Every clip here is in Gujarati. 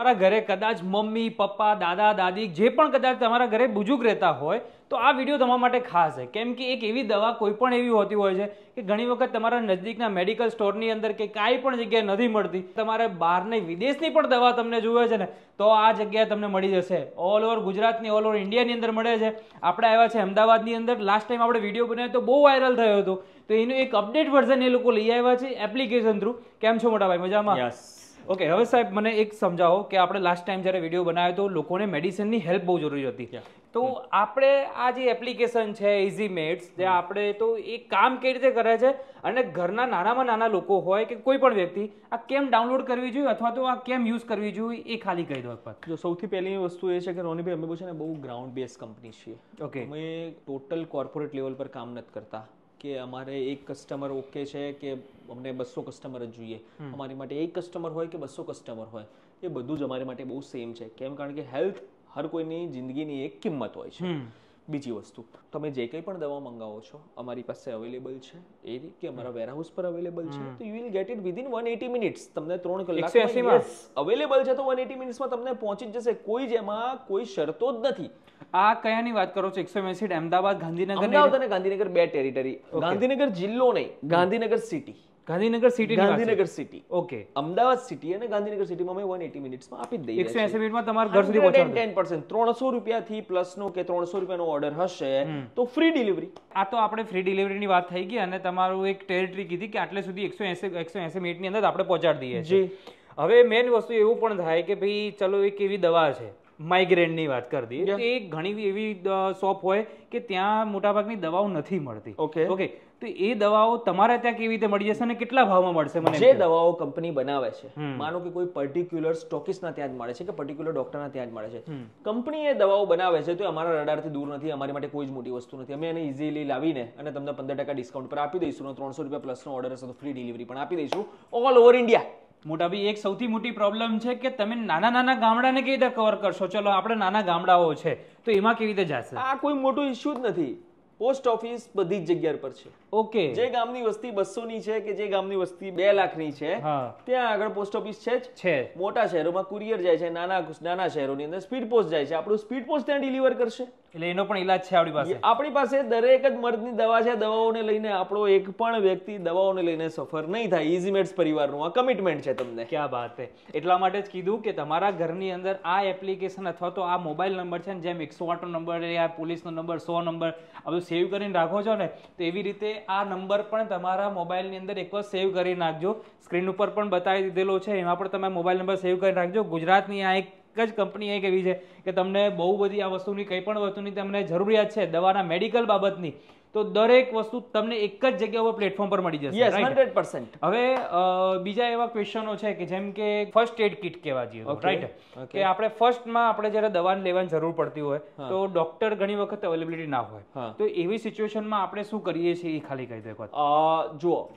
તમારા ઘરે કદાચ મમ્મી, પપ્પા, દાદા, દાદી, જે પણ કદાચ તમારા ઘરે બુજુર્ગ રહેતા હોય, તો આ વીડિયો તમારા માટે ખાસ છે. કેમ કે એક એવી દવા કોઈ પણ એવી હોતી હોય છે કે ઘણી વખત તમારા નજદીકના મેડિકલ સ્ટોરની અંદર કે કાંઈ પણ જગ્યાએ નથી મળતી. તમારે બહારની વિદેશની પણ દવા તમને જોવે છે ને, તો આ જગ્યાએ તમને મળી જશે. ઓલ ઓવર ગુજરાતની ઓલ ઓવર ઇન્ડિયાની અંદર મળે છે. આપણે આવ્યા છે અમદાવાદની અંદર. લાસ્ટ ટાઈમ આપણે વીડિયો બનાવ્યો તો બહુ વાયરલ થયો હતો. તો એનું એક અપડેટ વર્ઝન એ લોકો લઈ આવ્યા છે એપ્લિકેશન થ્રુ કેમ છો મોટા ભાઈ મજામાં? યસ ઓકે હવે સાહેબ મને એક સમજાવો કે આપણે લાસ્ટ ટાઈમ જ્યારે વીડિયો બનાવ્યો તો લોકોને મેડિસિનની હેલ્પ બહુ જરૂરી હતી. તો આપણે આ જે એપ્લિકેશન છે ઇઝી મેડ્સ જે આપણે તો એ કામ કેવી રીતે કરે છે અને ઘરના નાનામાં નાના લોકો હોય કે કોઈ પણ વ્યક્તિ આ કેમ ડાઉનલોડ કરવી જોઈએ અથવા તો આ કેમ યુઝ કરવી જોઈએ એ ખાલી કહી દો એક જો સૌથી પહેલી વસ્તુ એ છે કે રોનીભાઈ અમે બહુ છે ને બહુ ગ્રાઉન્ડ બેઝ કંપની છીએ. ઓકે અમે ટોટલ કોર્પોરેટ લેવલ પર કામ નથી કરતા. કે અમારે એક કસ્ટમર ઓકે છે કે અમને બસો કસ્ટમર જ જોઈએ. અમારી માટે એક કસ્ટમર હોય કે બસો કસ્ટમર હોય? એ બધું જ અમારી માટે બહુ સેમ છે. કેમ? કારણ કે હેલ્થ હર કોઈની જિંદગીની એક કિંમત હોય છે. બીજી વસ્તુ. તમે જે કંઈ પણ દવા મંગાવો છો અમારી પાસે અવેલેબલ છે. એ કે અમારા વેરહાઉસ પર અવેલેબલ છે તો you will get it within one eighty minutes તમને ત્રણ 180 માં? કલાક અવેલેબલ છે તો વન એટી મિનિટ્સમાં તમને પહોંચી જ જશે. કોઈ જ એમાં કોઈ શરતો જ નથી. આ કયાની વાત કરો છો? એકસો એસી અમદાવાદ ગાંધીનગર અમદાવાદ અને ગાંધીનગર બે ટેરિટરી ગાંધીનગર જિલ્લો નહીં Gandhinagar city Gandhinagar city Gandhinagar city okay Ahmedabad city અને ગાંધીનગર સિટીમાં અમે વન એટી મિનિટ્સમાં આપી દઈએ એકસો એસી મિનિટમાં તમારા ઘર સુધી પહોંચાડી. ટેન પર્સન્ટ ત્રણસો રૂપિયાથી પ્લસનો કે ત્રણસો રૂપિયાનો ઓર્ડર હશે તો ફ્રી ડિલિવરી આ તો આપણે ફ્રી ડિલિવરીની વાત થઈ ગઈ અને તમારું એક ટેરિટરી કીધી કે આટલે સુધી એકસો એસી એકસો એસી મિનિટની અંદર આપણે પહોંચાડી દઈએ જી. હવે મેન વસ્તુ એવું પણ થાય કે ભાઈ ચલો એક એવી દવા છે માઇગ્રેનની વાત કરી દઈએ તો એ ઘણી એવી શોપ હોય કે ત્યાં મોટાભાગની દવાઓ નથી મળતી. ઓકે ઓકે તો એ દવાઓ તમારે ત્યાં કેવી રીતે મળી જશે અને કેટલા ભાવમાં મળશે મને જે દવાઓ કંપની બનાવે છે માનો કે કોઈ પર્ટિક્યુલર સ્ટોકિસ્ટના ત્યાં જ મળે છે કે પર્ટિક્યુલર ડોક્ટરના ત્યાં જ મળે છે. કંપની એ દવાઓ બનાવે છે તો અમારા રડારથી દૂર નથી અમારી માટે કોઈ જ મોટી વસ્તુ નથી. અમે એને ઇઝીલી લાવીને અને તમને પંદર ટકા ડિસ્કાઉન્ટ પર આપી દઈશું અને ત્રણસો રૂપિયા પ્લસનો ઓર્ડર હશે તો ફ્રી ડિલિવરી પણ આપી દઈશું ઓલ ઓવર ઇન્ડિયા મોટા ભાઈ એક સૌથી મોટી પ્રોબ્લેમ છે કે તમે નાના નાના ગામડાને કેવી રીતે કવર કરશો? ચલો આપણે નાના ગામડાઓ છે તો એમાં કેવી રીતે જશે? આ કોઈ મોટો ઇશ્યુ જ નથી. પોસ્ટ ઓફિસ બધી જ જગ્યા પર છે. ઓકે જે ગામની વસ્તી બસો ની છે કે જે ગામની વસ્તી બે લાખની છે ત્યાં આગળ પોસ્ટ ઓફિસ છે જ. છે. મોટા શહેરોમાં કુરિયર જાય છે નાના નાના શહેરોની અંદર સ્પીડ પોસ્ટ જાય છે. આપણું સ્પીડ પોસ્ટ ત્યાં ડિલિવર કરશે. એટલે એનો પણ ઈલાજ છે આપણી પાસે. આપણી પાસે દરેક જ મર્દની દવા છે દવાઓને લઈને આપણો એક પણ વ્યક્તિ દવાઓને લઈને સફર નહીં થાય. ઇઝી મેડ્સ પરિવારનું આ કમિટમેન્ટ છે તમને. ક્યાં વાત છે એટલા માટે જ કીધું કે તમારા ઘરની અંદર આ એપ્લિકેશન અથવા તો આ મોબાઈલ નંબર છે ને જેમ એકસો આઠનો નંબર આ પોલીસનો નંબર સો નંબર આ બધું સેવ કરીને રાખો છો ને તો એવી રીતે આ નંબર પણ તમારા મોબાઈલની અંદર એકવાર સેવ કરી નાખજો. સ્ક્રીન ઉપર પણ બતાવી દીધેલો છે એમાં પણ તમે મોબાઈલ નંબર સેવ કરી રાખજો ગુજરાતની આ એક જ કંપની એક એવી છે કે તમને બહુ બધી આ વસ્તુની કંઈ પણ વસ્તુની તમને જરૂરિયાત છે દવાના મેડિકલ બાબતની તો દરેક વસ્તુ તમને એક જ જગ્યા ઉપર પ્લેટફોર્મ પર મળી જશે? હંડ્રેડ પર્સન્ટ હવે બીજા એવા ક્વેશ્ચનો છે કે જેમ કે ફર્સ્ટ એડ કિટ કહેવા જઈએ રાઈટ. કે આપણે ફર્સ્ટમાં આપણે જ્યારે દવા લેવાની જરૂર પડતી હોય તો ડોક્ટર ઘણી વખત અવેલેબિલિટી ના હોય. તો એવી સિચ્યુએશનમાં આપણે શું કરીએ છીએ એ ખાલી કહી દો એક જુઓ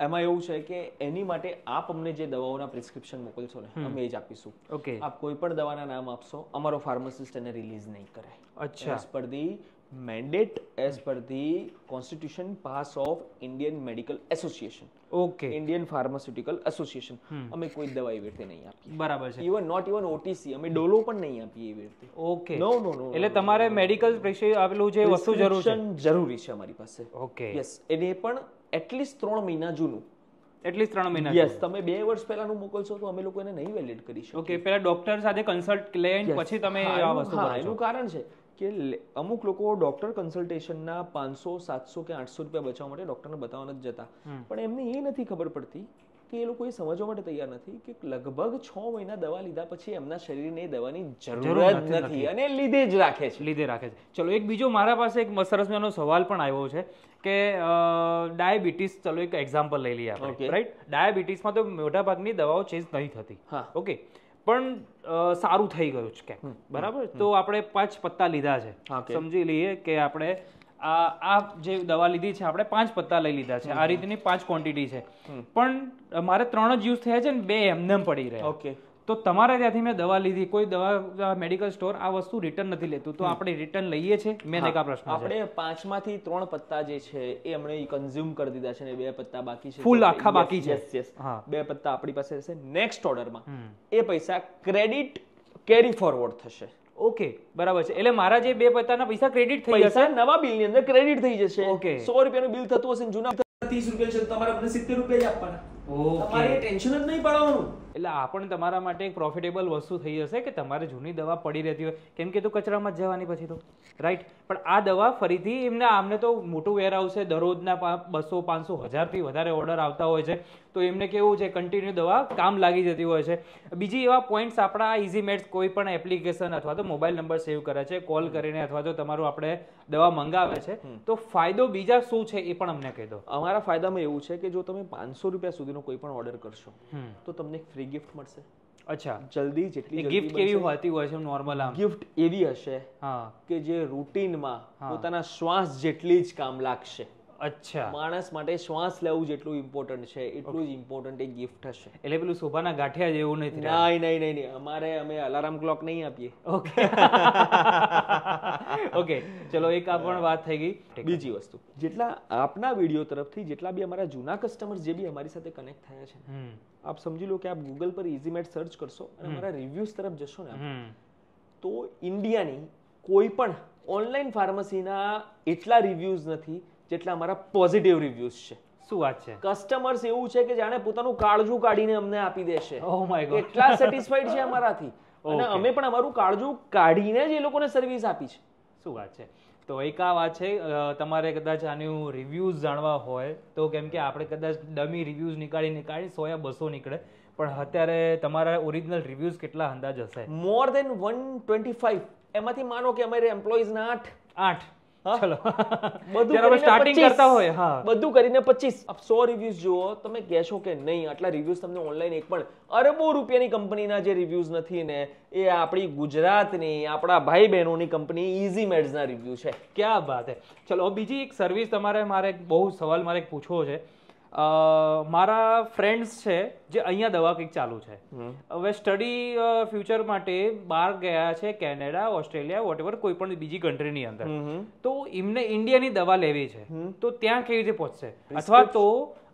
એમાં એવું છે કે એની માટે આપ અમને જે દવાઓના પ્રિસ્ક્રિપ્શન મોકલશો ને અમે એ જ આપીશું. ઓકે આપ કોઈ પણ દવાના નામ આપશો અમારો ફાર્માસિસ્ટ એને રિલીઝ નહીં કરે અચ્છા. Per the mandate as per the constitution pass of Indian medical association okay Indian pharmaceutical association અમે કોઈ દવા એવી રીતે નહીં આપીએ. બરાબર છે. ઇવન નોટ ઇવન ઓટીસી અમે ડોલો પણ નહીં આપીએ એવી રીતે ઓકે નો નો નો એટલે તમારે મેડિકલ આપેલું જે વસ્તુ જરૂર છે. જરૂરી છે અમારી પાસે. ઓકે યસ એને પણ એટલીસ્ટ ત્રણ મહિના જૂનું. એટલીસ્ટ ત્રણ મહિના યસ તમે બે વર્ષ પહેલાનું મોકલશો તો અમે લોકો એને નહીં વેલિડ કરી શકીએ. ઓકે પહેલા ડોક્ટર સાથે કન્સલ્ટ લઈને પછી તમે આ વસ્તુ એનું કારણ છે. કે અમુક લોકો ડોક્ટર કન્સલ્ટેશનના પાંચસો સાતસો કે આઠસો રૂપિયા બચાવવા માટે ડોક્ટરને બતાવવા નથી જતા. પણ એમને એ નથી ખબર પડતી કે એ લોકો એ સમજવા માટે તૈયાર નથી કે લગભગ છ મહિના દવા લીધા પછી એમના શરીરને એ દવાની જરૂર જ નથી અને લીધે જ રાખે છે. લીધે રાખે છે. ચલો એક બીજો મારા પાસે એક સરસ મજાનો સવાલ પણ આવ્યો છે કે ડાયાબિટીસ ચલો એક એક્ઝામ્પલ લઈ લઈએ આપણે. રાઈટ ડાયાબિટીસમાં તો મોટાભાગની દવાઓ ચેન્જ નહીં થતી. હા. ઓકે પણ સારું થઈ ગયું છે કે બરાબર? તો આપણે પાંચ પત્તા લીધા છે. સમજી લઈએ કે આપણે આ આ જે દવા લીધી છે આપણે પાંચ પત્તા લઈ લીધા છે. આ રીતની પાંચ ક્વોન્ટિટી છે. પણ મારે ત્રણ જ યુઝ થયા છે ને બે એમને પડી રહ્યા. ઓકે. તો તમારે ત્યાંથી મેં દવા લીધી. કોઈ દવા મેડિકલ સ્ટોર આ વસ્તુ રિટર્ન નથી લેતું. તો આપણે રિટર્ન લઈએ છીએ? મેં એક પ્રશ્ન આપણે પાંચમાંથી ત્રણ પત્તા જે છે એ હમણે કન્ઝ્યુમ કરી દીધા છે ને બે પત્તા બાકી છે. ફૂલ આખા બાકી છે. બે પત્તા આપણી પાસે રહેશે નેક્સ્ટ ઓર્ડરમાં એ પૈસા ક્રેડિટ કેરી ફોરવર્ડ થશે. ઓકે બરાબર છે. એટલે મારા જે બે પત્તાના પૈસા ક્રેડિટ થઈ જશે? નવા નવા બિલની અંદર ક્રેડિટ થઈ જશે. ઓકે સો રૂપિયાનું બિલ થતું હશે ને જૂના ત્રીસ રૂપિયા છે તમારે સિત્તેર રૂપિયા જ આપવાના. તમારે ટેન્શન જ નહીં પડવાનું એટલે આ પણ તમારા માટે એક પ્રોફિટેબલ વસ્તુ થઈ જશે કે તમારે જૂની દવા પડી રહેતી હોય. કેમ કે તો કચરામાં જ જવાની પછી તો. રાઈટ પણ આ દવા ફરીથી એમને, આમને તો મોટું વેરહાઉસ છે. દરરોજના બસો, પાંચસો, હજારથી વધારે ઓર્ડર આવતા હોય છે. તો એમને કેવું છે કન્ટિન્યુ દવા કામ લાગી જતી હોય છે. બીજી એવા પોઈન્ટ્સ આપણા ઇઝી મેડ્સ કોઈ પણ એપ્લિકેશન અથવા તો મોબાઈલ નંબર સેવ કરે છે કોલ કરીને અથવા તો તમારું આપણે દવા મંગાવે છે તો ફાયદો બીજા શું છે એ પણ અમને કહી દો. અમારા ફાયદામાં એવું છે કે જો તમે પાંચસો રૂપિયા સુધીનો કોઈ પણ ઓર્ડર કરશો તો તમને એક ફ્રી ગિફ્ટ મળશે. અચ્છા. જલ્દી જેટલી ગિફ્ટ કેવી હોતી હોય છે નોર્મલ આમ? ગિફ્ટ એવી હશે કે જે રૂટીનમાં પોતાના શ્વાસ જેટલી જ કામ લાગશે. અચ્છા. માણસ માટે શ્વાસ લેવું જેટલું ઇમ્પોર્ટન્ટ છે એટલું જ ઇમ્પોર્ટન્ટ એક ગિફ્ટ હશે. એટલે પેલું શોભાના ગાંઠિયા જેવું નથી નહીં નહીં નહીં નહીં. અમારે અમે અલાર્મ ક્લોક નહીં આપીએ. ઓકે ઓકે ચલો એક આ પણ વાત થઈ ગઈ. બીજી વસ્તુ. જેટલા આપના વીડિયો તરફથી જેટલા બી અમારા જૂના કસ્ટમર્સ જે બી અમારી સાથે કનેક્ટ થયા છે આપ સમજી લો કે આપ ગૂગલ પર ઇઝીમેટ સર્ચ કરશો અને અમારા રિવ્યુઝ તરફ જશો ને તો ઇન્ડિયાની કોઈ પણ ઓનલાઈન ફાર્મસીના એટલા રિવ્યુઝ નથી જેટલા અમારા પોઝિટિવ રિવ્યુઝ છે. શું વાત છે? કસ્ટમર્સ એવું છે કે જાણે પોતાનું કાળજું કાઢીને અમને આપી દેશે. ઓ માય ગોડ એટલા સેટિસ્ફાઈડ છે અમારાથી. અને અમે પણ અમારું કાળજું કાઢીને જ એ લોકોને સર્વિસ આપી છે. શું વાત છે? તો એક આ વાત છે તમારે કદાચ આનું રિવ્યૂઝ જાણવા હોય તો કેમ કે આપણે કદાચ ડમી રિવ્યૂઝ નીકાળી નીકાળી સો યા બસો નીકળે પણ અત્યારે તમારા ઓરિજિનલ રિવ્યૂઝ કેટલા અંદાજ હશે? More than one twenty five એમાંથી માનો કે અમારે એમ્પ્લોઈઝના આઠ. આઠ? ચલો. બધું સ્ટાર્ટિંગ કરતા હોય હા. બધું કરીને પચીસ. સો રિવ્યુઝ જુઓ તમે કહેશો કે નહીં આટલા રિવ્યુઝ તમને ઓનલાઈન એક પણ અરબો રૂપિયાની કંપનીના જે રિવ્યુઝ નથી ને એ આપણી ગુજરાતની આપણા ભાઈ બહેનોની કંપની ઇઝી મેડ્સના રિવ્યુ છે. ક્યાં વાત છે ચલો બીજી એક સર્વિસ તમારે મારે બહુ સવાલ મારે પૂછવો છે. મારા ફ્રેન્ડ્સ છે જે અહીંયા દવા કંઈક ચાલુ છે. હવે સ્ટડી ફ્યુચર માટે બહાર ગયા છે કેનેડા ઓસ્ટ્રેલિયા વોટેવર કોઈ પણ બીજી કન્ટ્રીની અંદર. તો એમને ઇન્ડિયાની દવા લેવી છે. તો ત્યાં કેવી રીતે પહોંચશે? અથવા તો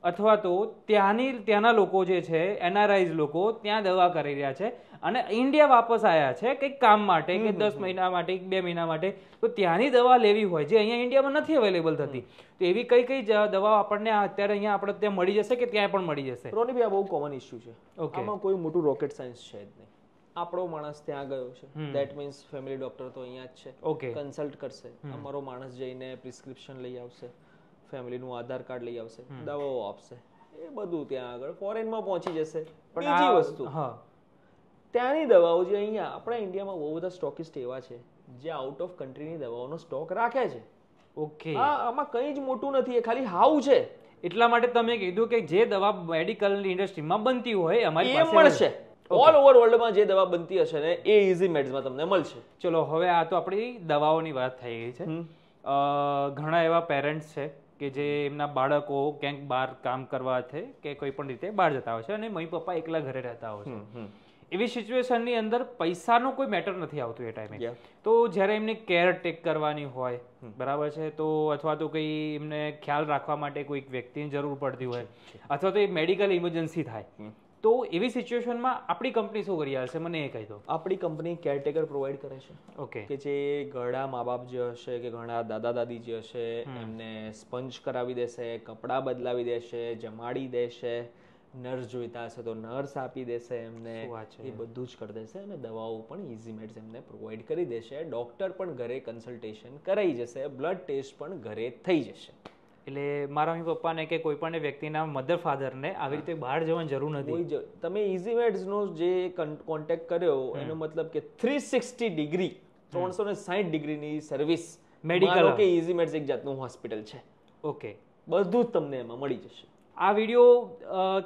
અથવા તો ત્યાંની ત્યાંના લોકો જે છે એનઆરઆઈઝ લોકો ત્યાં દવા કરી રહ્યા છે અને ઇન્ડિયા વાપસ આવ્યા છે કંઈક કામ માટે કે દસ મહિના માટે બે મહિના માટે તો ત્યાંની દવા લેવી હોય જે અહીંયા ઇન્ડિયામાં નથી અવેલેબલ થતી. તો એવી કઈ કઈ દવા આપણને અત્યારે અહીંયા આપણે ત્યાં મળી જશે કે ત્યાં પણ મળી જશે? રોનીભાઈ આ બહુ કોમન ઇસ્યુ છે. ઓકે આમાં કોઈ મોટું રોકેટ સાયન્સ છે જ નહીં. આપણો માણસ ત્યાં ગયો છે. ધેટ મીન્સ ફેમિલી ડોક્ટર તો અહીંયા જ છે. ઓકે કન્સલ્ટ કરશે. અમારો માણસ જઈને પ્રિસ્ક્રિપ્શન લઈ આવશે. ફેમિલીનું આધાર કાર્ડ લઈ આવશે દવાઓ આપશે એ બધું ત્યાં આગળ ફોરેનમાં પહોંચી જશે. પણ બીજી વસ્તુ. ત્યાંની દવાઓ જે અહીંયા આપણા ઇન્ડિયામાં બહુ બધા સ્ટોકિસ્ટ એવા છે જે આઉટ ઓફ કન્ટ્રીની દવાઓનો સ્ટોક રાખે છે. ઓકે. હા આમાં કંઈ જ મોટું નથી એ ખાલી હાવ છે. એટલા માટે તમે કીધું કે જે દવા મેડિકલ ઇન્ડસ્ટ્રીમાં બનતી હોય અમારી પાસે મળશે. ઓલ ઓવર વર્લ્ડમાં જે દવા બનતી હશે ને એ ઇઝી મેડ્સમાં તમને મળશે. ચલો હવે આ તો આપણી દવાઓની વાત થઈ ગઈ છે. ઘણા એવા પેરેન્ટ્સ છે કે જે એમના બાળકો ક્યાંક બહાર કામ કરવા છે કે કોઈ પણ રીતે બહાર જતા હોય છે અને મમ્મી પપ્પા એકલા ઘરે રહેતા હોય છે. એવી સિચ્યુએશનની અંદર પૈસાનો કોઈ મેટર નથી આવતું એ ટાઈમે. તો જ્યારે એમને કેર ટેક કરવાની હોય બરાબર છે? તો અથવા તો કંઈ એમને ખ્યાલ રાખવા માટે કોઈક વ્યક્તિની જરૂર પડતી હોય અથવા તો એ મેડિકલ ઇમરજન્સી થાય. તો એવી સિચ્યુએશનમાં આપણી કંપની શું કરી હશે મને એ કહી દો. આપણી કંપની કેરટેકર પ્રોવાઈડ કરે છે. ઓકે. કે જે ઘણા મા બાપ જે હશે કે ઘણા દાદા દાદી જે હશે એમને સ્પંજ કરાવી દેશે કપડાં બદલાવી દેશે જમાડી દેશે નર્સ જોઈતા હશે તો નર્સ આપી દેશે એમને. એ બધું જ કરી દેશે અને દવાઓ પણ ઇઝી મેડ્સ એમને પ્રોવાઈડ કરી દેશે. ડોક્ટર પણ ઘરે કન્સલ્ટેશન કરાઈ જશે બ્લડ ટેસ્ટ પણ ઘરે થઈ જશે. એટલે મારા મમ્મી પપ્પાને કે કોઈ પણ વ્યક્તિના મધર ફાધરને આવી રીતે બહાર જવાની જરૂર નથી. તમે ઇઝી મેડ્સનો જે કોન્ટેક્ટ કર્યો એનો મતલબ કે થ્રી સિક્સટી ડિગ્રી ત્રણસો ને સાઠ ડિગ્રીની સર્વિસ મેડિકલ કે ઇઝી મેડ્સ એક જાતનું હોસ્પિટલ છે. ઓકે બધું જ તમને એમાં મળી જશે. આ વીડિયો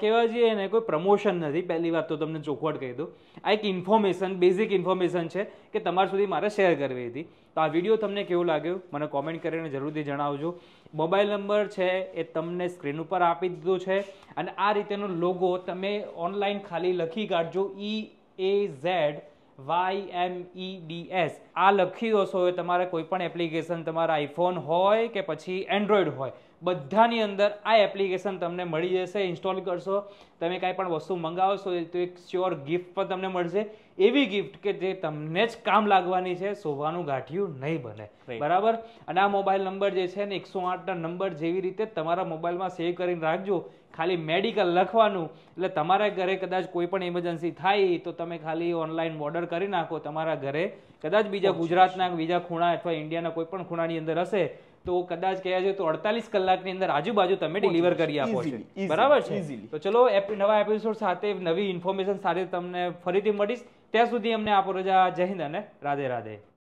કહેવા જઈએ ને કોઈ પ્રમોશન નથી. પહેલી વાત તો તમને ચોખવટ કહી દઉં. આ એક ઇન્ફોર્મેશન બેઝિક ઇન્ફોર્મેશન છે કે તમારા સુધી મારે શેર કરવી હતી. તો આ વીડિયો તમને કેવું લાગ્યો? મને કોમેન્ટ કરીને જરૂરથી જણાવજો. મોબાઈલ નંબર છે એ તમને સ્ક્રીન ઉપર આપી દીધો છે. અને આ રીતેનો લોગો તમે ઓનલાઈન ખાલી લખી કાઢજો. E A Z Y M E D S આ લખી દો છો તમારે કોઈ પણ એપ્લિકેશન તમારા આઈફોન હોય કે પછી એન્ડ્રોઈડ હોય. બધાની અંદર આ એપ્લિકેશન તમને મળી જશે ઇન્સ્ટોલ કરશો. તમે કાંઈ પણ વસ્તુ મંગાવશો તો એક શ્યોર ગિફ્ટ પણ તમને મળશે. એવી ગિફ્ટ કે જે તમને જ કામ લાગવાની છે શોભાનું ગાંઠિયું નહીં બને. બરાબર? અને આ મોબાઈલ નંબર જે છે ને એકસો આઠના નંબર જેવી રીતે તમારા મોબાઈલમાં સેવ કરીને રાખજો. ખાલી મેડિકલ લખવાનું. એટલે તમારા ઘરે કદાચ કોઈ પણ ઇમરજન્સી થાય તો તમે ખાલી ઓનલાઈન ઓર્ડર કરી નાખો. તમારા ઘરે કદાચ બીજા ગુજરાતના બીજા ખૂણા અથવા ઇન્ડિયાના કોઈ પણ ખૂણાની અંદર હશે તો કદાચ કહે છે તો અડતાલીસ કલાકની અંદર આજુબાજુ તમે ડિલિવર કરી આપો છો. બરાબર છે? તો ચલો એપ- નવા એપિસોડ સાથે નવી ઇન્ફોર્મેશન સાથે તમને ફરીથી મળીશ. ત્યાં સુધી અમને આપો રજા. જય હિન્દ અને રાધે રાધે.